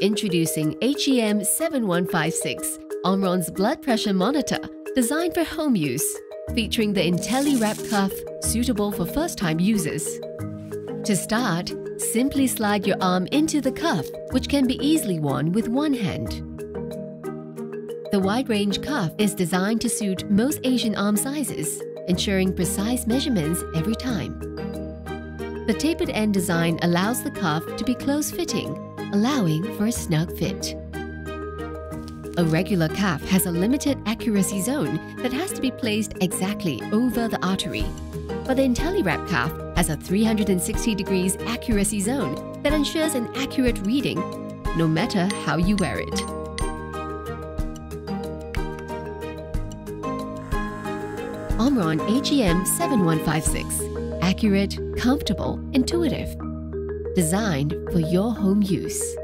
Introducing HEM 7156, Omron's blood pressure monitor, designed for home use, featuring the IntelliWrap cuff suitable for first-time users. To start, simply slide your arm into the cuff, which can be easily worn with one hand. The wide-range cuff is designed to suit most Asian arm sizes, ensuring precise measurements every time. The tapered end design allows the cuff to be close-fitting allowing for a snug fit. A regular cuff has a limited accuracy zone that has to be placed exactly over the artery. But the IntelliWrap cuff has a 360 degrees accuracy zone that ensures an accurate reading no matter how you wear it. Omron HEM 7156. Accurate, comfortable, intuitive designed for your home use.